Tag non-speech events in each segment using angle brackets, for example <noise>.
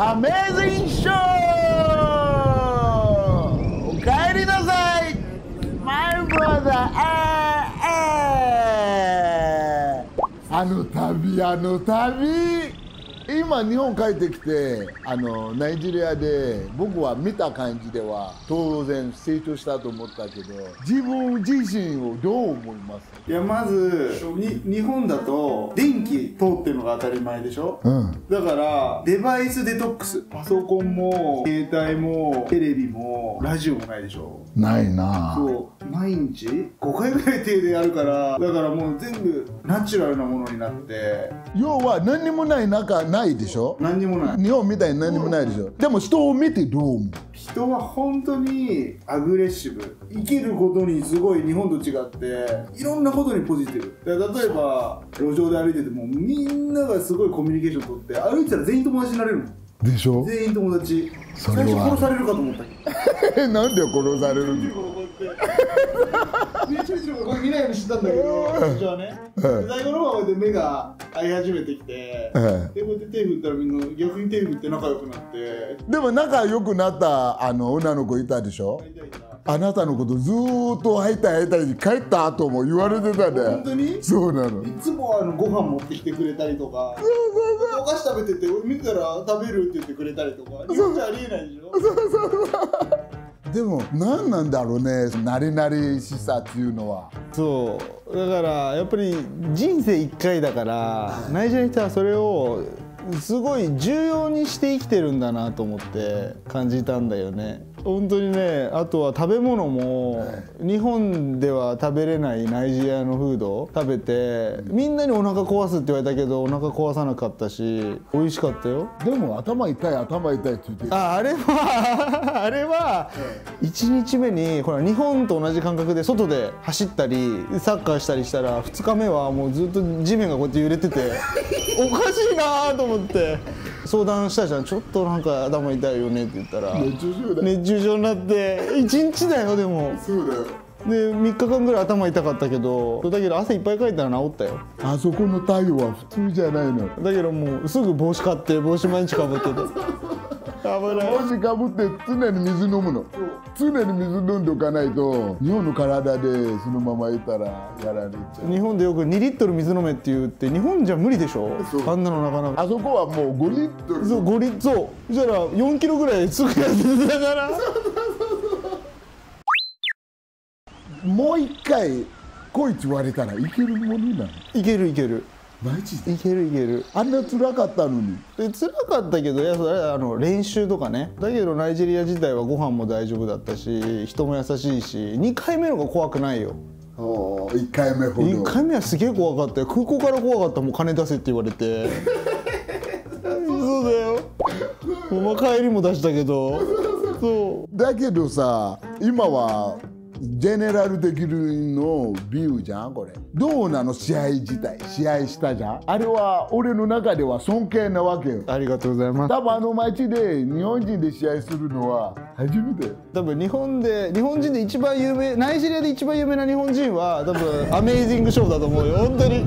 Amazing Show! O Kairi Nazai! My brother! Eh, eh. É, é! anotavi, anotavi. 今日本帰ってきてあのナイジェリアで僕は見た感じでは当然成長したと思ったけど自分自身をどう思います？いやまずに日本だと電気通ってるのが当たり前でしょ、うん。だからデバイスデトックス。パソコンも携帯もテレビもラジオもないでしょ？ないな。そう。毎日？5回ぐらい手でやるからだからもう全部ナチュラルなものになって。要は何にもない中ないでしょ？何にもない。日本みたいに何にもないでしょ？でも人を見てどう思う？人は本当にアグレッシブ。生きることにすごい日本と違っていろんなことにポジティブ。例えば路上で歩いててもみんながすごいコミュニケーション取って歩いてたら全員友達になれるもん。でしょ？全員友達。最初殺されるかと思った <laughs> なんで殺されるの？<laughs> これ見ないようにしてたん。だけど最後の方で目が合い始めてきてうんでこうやって手振ったらみんな逆に手振って仲良くなって。でも仲良くなったあの女の子いたでしょ？あなたのことずーっと会いたい会いたいに帰った後も言われてたね本当に？そうなの。いつもあのご飯持ってきてくれたりとか。お菓子食べてて見たら食べるって言ってくれたりとか。日本じゃありえないでしょ？でも何なんだろうねなりなりしさっていうのは。そう。だからやっぱり人生一回だからナイジェリアの人はそれをすごい重要にして生きてるんだなと思って感じたんだよね。本当にねあとは食べ物も日本では食べれないナイジェリアのフードを食べてみんなにお腹壊すって言われたけどお腹壊さなかったし美味しかったよ。でも頭痛い頭痛いって言ってああれは <laughs> あれは1日目にほら日本と同じ感覚で外で走ったりサッカーしたりしたら2日目はもうずっと地面がこうやって揺れてて <laughs> おかしいなと思って相談したじゃん。ちょっとなんか頭痛いよねって言ったら。熱中症だ熱中症になって。1日だよでも。そうだよ。で3日間ぐらい頭痛かったけど。だけど汗いっぱいかいたら治ったよ。あそこの太陽は普通じゃないの。だけどもうすぐ帽子買って帽子毎日かぶってて。<laughs> 危ない。帽子かぶって常に水飲むの常に水飲んでおかないと日本の体でそのままいたらやられちゃう。日本でよく2リットル水飲めって言って日本じゃ無理でしょ？あんなのなかなか。あそこはもう5リットル。そう5リッそう。そしたら4キロぐらいすぐ痩せてたから。もう一回こいつ言われたらいけるものなの？いけるいけるマジで？いけるいける。あんな辛かったのに。で辛かったけどいやそれはあの練習とかね。だけどナイジェリア自体はご飯も大丈夫だったし人も優しいし2回目の方が怖くないよ。お1回目ほ1ど回目はすげえ怖かったよ。空港から怖かった。もう金出せって言われて。<laughs> そうだよ。もうまあ帰りも出したけど。そう。だけどさ今はジェネラル的のビューじゃんこれ。どうなの？試合自体試合したじゃん。あれは俺の中では尊敬なわけよ。ありがとうございます。多分あの街で日本人で試合するのは初めて。多分日本で日本人で一番有名ナイジェリアで一番有名な日本人は多分アメージングショーだと思うよ。本当に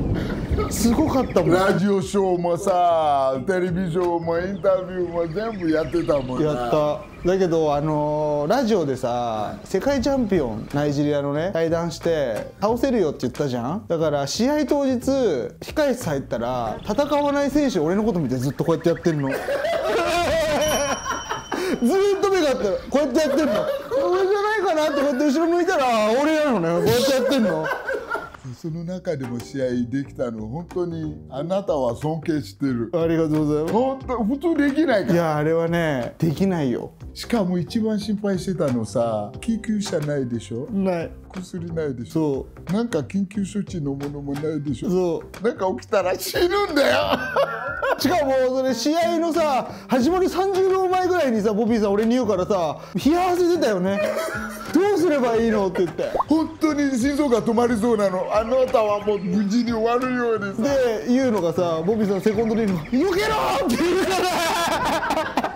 すごかったもん。ラジオショーもさテレビショーもインタビューも全部やってたもんな。やった。だけどあのーラジオでさ世界チャンピオンナイジェリアのね対談して倒せるよって言ったじゃん？だから試合当日控室入ったら戦わない選手俺のこと見てずっとこうやってやってんの。<laughs> ずーっと目があってこうやってやってんの。俺じゃないかなってこうやって後ろ向いたら俺なのね。こうやってやってんのその中でも試合できたの本当にあなたは尊敬してる。ありがとうございます。本当普通できないから。いやあれはねできないよ。しかも一番心配してたのさ救急車ないでしょ？ない。薬ないでしょ？そなんか緊急処置のものもないでしょ？うそう。なんか起きたら死ぬんだよしかもそれ試合のさ始まる30秒前ぐらいにさボビーさん俺に言うからさ冷や汗出たよね。どうすればいいのって言って。本当に心臓が止まりそうなの。あなたはもう無事に終わるようにさ。で言うのがさボビーさんセコンドリーグ「避けろ!」って言うから。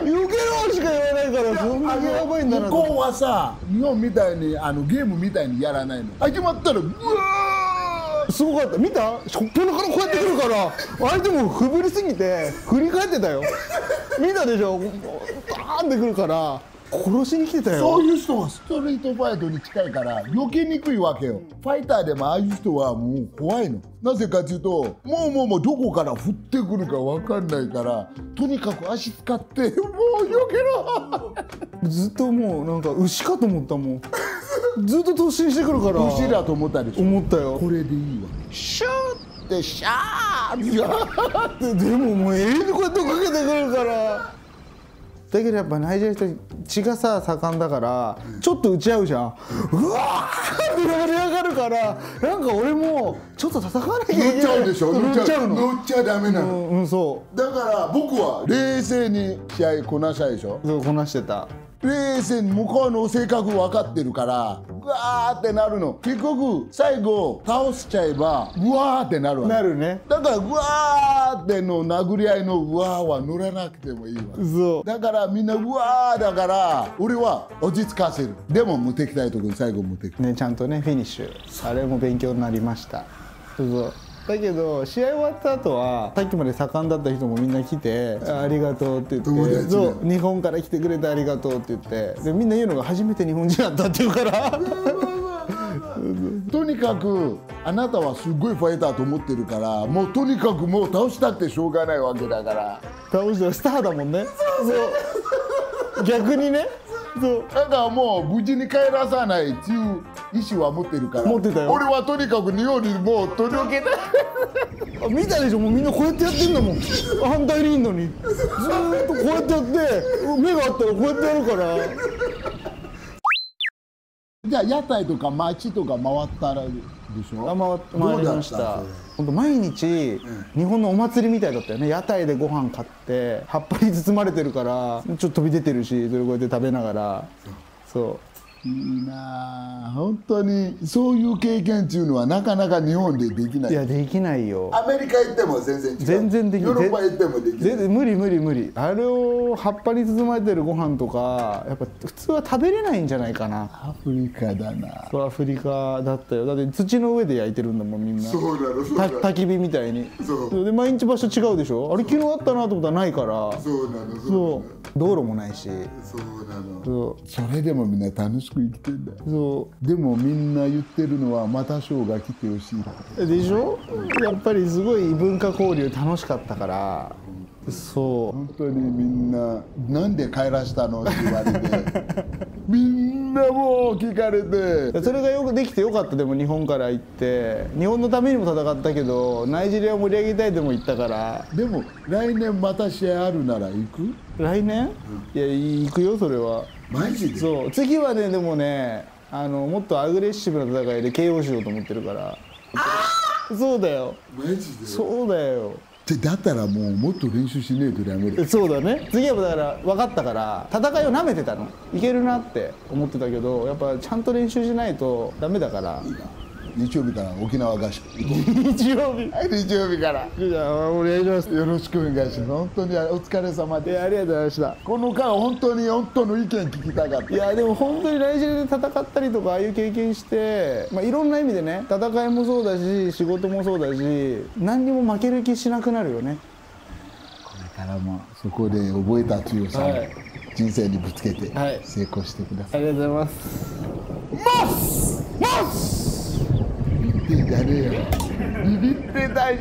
避けろしか言わないからそんなにやばいんだな向こうはさ日本みたいにあのゲームみたいにやらないの。始まったらうわーすごかった。見た？しょっぱなからこうやってくるから相手もふぶりすぎて振り返ってたよ。見たでしょ？バーンってくるから殺しに来てたよ。そういう人はストリートファイトに近いから避けにくいわけよ。ファイターでもああいう人はもう怖いの。なぜかというともうもうもうどこから降ってくるか分かんないからとにかく足使ってもう避けろ！ずっともうなんか牛かと思ったもん。ずっと突進してくるから。牛だと思ったでしょ。思ったよ。これでいいわシューってシャーってででももう永遠にこうやって追っかけてくるから。だけどやっぱナイジェリアの人血がさ盛んだからちょっと打ち合うじゃん。うわーって盛り上がるからなんか俺もちょっと戦わなきゃいけない乗っちゃうでしょ？乗っちゃうの。乗っちゃダメなうの、ん、うん、そだから僕は冷静に試合こなしたでしょ？うそうこなしてた冷静に向こうの性格分かってるからうわーってなるの。結局最後倒しちゃえばうわーってなるわけ。なるね。だからうわーっての殴り合いのうわーは乗らなくてもいいわ。そう。だからみんなうわーだから俺は落ち着かせる。でも無敵対とこに最後無敵。ねちゃんとねフィニッシュ。あれも勉強になりました。そうそうだけど試合終わった後はさっきまで盛んだった人もみんな来て「あありがとう」って言ってそう日本から来てくれてありがとうって言ってでみんな言うのが初めて日本人だったって言うから。<laughs> とにかくあなたはすごいファイターと思ってるからもうとにかくもう倒したってしょうがないわけだから。倒したらスターだもんね。そう。逆にね。そう。だからもう無事に帰らさないっていう意思は持ってるから。持ってたよ。俺はとにかく日本にもう届けた。いあ見たでしょもうみんなこうやってやってんだもん。反対にいんのに。ずーっとこうやってやって目があったらこうやってやるから。じゃあ屋台とか街とか回ったらでしょ？あ回回りました。本当毎日、日本のお祭りみたいだったよね。屋台でご飯買って葉っぱに包まれてるからちょっと飛び出てるしそれこうやって食べながら。そいいなあ。本当にそういう経験っていうのはなかなか日本でできない。ういやできないよ。アメリカ行っても全然違う。全然できない。ヨーロッパ行ってもできない全然無理無理無理。あれを葉っぱに包まれてるご飯とかやっぱ普通は食べれないんじゃないかな。アフリカだな。そうアフリカだったよ。だって土の上で焼いてるんだもんみんな。そうなのそうたなの焚き火みたいに。そう。で毎日場所違うでしょ？あれ昨日あったなと思ったらないから。そうなのそう道路もないし。そうなの。そそれでもみんな楽しく生きてんだよ。う。そでもみんな言ってるのはまたショーが来てほしいでしょ？やっぱりすごい文化交流楽しかったから。そ本当にみんな「なんで帰らしたの?」って言われて。<laughs> みんなもう聞かれて。うそれがよくできてよかったでも日本から行って。日本のためにも戦ったけどナイジェリアを盛り上げたいでも行ったから。でも来年また試合あるなら行く？来年、いや行くよそれはマジで？そう。次はねでもねあのもっとアグレッシブな戦いで KO しようと思ってるから。そうだよ。マジで？そうだよ。でだったらもうもっと練習しねえとダメだよそうだね。次はだから分かったから戦いをなめてたの。いけるなって思ってたけどやっぱちゃんと練習しないとダメだから日曜日から沖縄合宿日曜日。<laughs> 日曜日から。じゃあお願いします。よろしくお願いします。本当にお疲れ様でありがとうございました。この間本当に本当の意見聞きたかった。いやでも本当にナイジェリアで戦ったりとかああいう経験して、まあ、いろんな意味でね戦いもそうだし仕事もそうだし何にも負ける気しなくなるよね。これからもそこで覚えた強さをはい。人生にぶつけてはい。成功してください、ありがとうございます。ビビって pingaria. Vivi 30